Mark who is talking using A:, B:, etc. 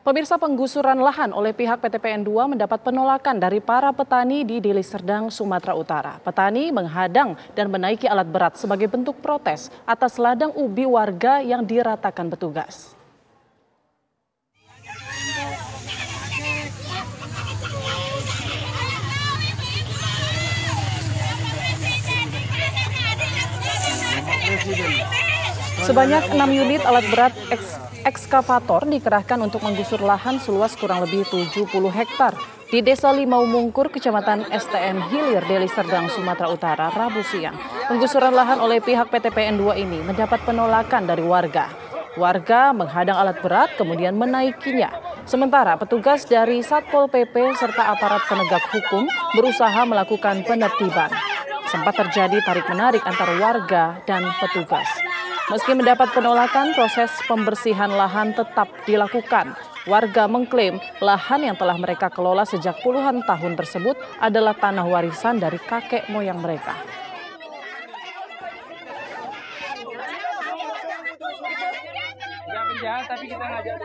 A: Pemirsa penggusuran lahan oleh pihak PTPN 2 mendapat penolakan dari para petani di Deli Serdang, Sumatera Utara. Petani menghadang dan menaiki alat berat sebagai bentuk protes atas ladang ubi warga yang diratakan petugas. Sebanyak enam unit alat berat eks ekskavator dikerahkan untuk menggusur lahan seluas kurang lebih 70 hektar di Desa Limau Mungkur, Kecamatan STM Hilir, Deli Serdang, Sumatera Utara, Rabu siang. Penggusuran lahan oleh pihak PTPN 2 ini mendapat penolakan dari warga. Warga menghadang alat berat kemudian menaikinya. Sementara petugas dari Satpol PP serta aparat penegak hukum berusaha melakukan penertiban. Sempat terjadi tarik-menarik antara warga dan petugas. Meski mendapat penolakan, proses pembersihan lahan tetap dilakukan. Warga mengklaim lahan yang telah mereka kelola sejak puluhan tahun tersebut adalah tanah warisan dari kakek moyang mereka.
B: Nggak penjahat, tapi kita ngajak